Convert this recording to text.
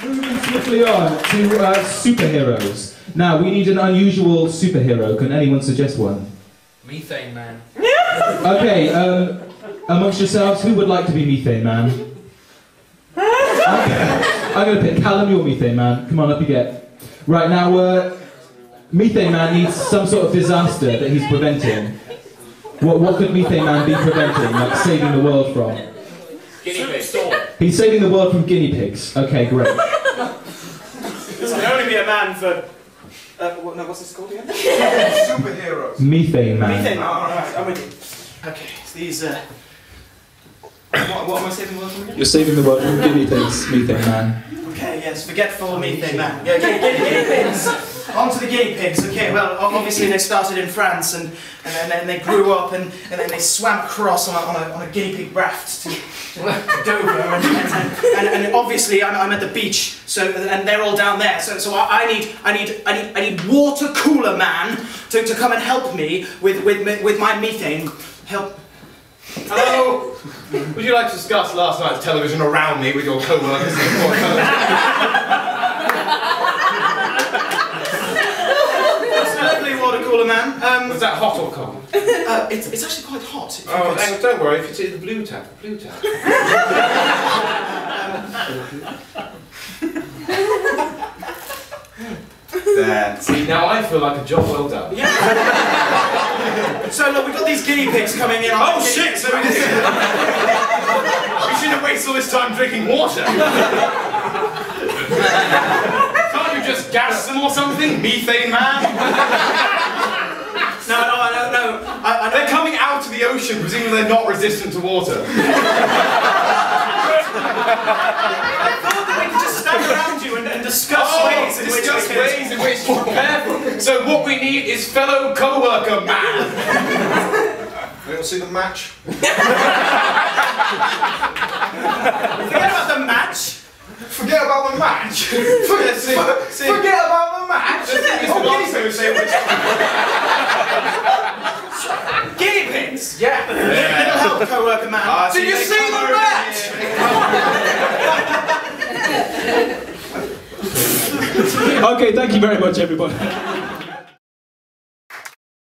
Moving swiftly on to uh, superheroes. Now, we need an unusual superhero. Can anyone suggest one? Methane Man. Okay, um, amongst yourselves, who would like to be Methane Man? I'm going to pick Callum, your Methane Man. Come on, up you get. Right, now, uh, Methane Man needs some sort of disaster that he's preventing. What, what could Methane Man be preventing, like saving the world from? Guinea pig. He's saving the world from guinea pigs. Okay, great. This can only be a man for. Uh, what, no, what's this called again? Superheroes. Methane Man. Methane. Oh, alright, I'm with you. Okay, so these. Uh, what, what am I saving the world from again? You're saving the world from guinea pigs, Methane Man. Okay, yes, forgetful methane man. Yeah, guinea, guinea, guinea pigs. On to the guinea pigs. Okay, well, obviously they started in France and, and then then they grew up and, and then they swam across on a, on a, on a guinea pig raft to, to Dover. And, and, and, and obviously I'm, I'm at the beach, so and they're all down there. So, so I, I need I need I need I need water cooler man to, to come and help me with with me- with my methane. Help. Hello. Would you like to discuss last night's television around me with your co-workers? Lovely water cooler man. Um, Was that hot or cold? uh, it's, it's actually quite hot. if Oh, could- hang on, don't worry. If it's in the blue tap, the blue tap. there. See, now I feel like a job well done. So look, we've got these guinea pigs coming in. Oh shit! So we, we shouldn't waste all this time drinking water. Can't you just gas them or something, methane man? No, no, no, no. I, I They're don't. coming out of the ocean, presumably they're not resistant to water. I thought that we could just stand around you and, and discuss oh, ways in which we Oh, discuss can. ways in which to prepare for. So what we need is fellow co-worker man. We want to see the match? Forget about the match. Forget about the match. Forget, see, see, forget about the match. Okay, say which. Guinea pigs. Yeah. It'll co-worker man. Ah, Did you see the rat? Okay, thank you very much, everybody.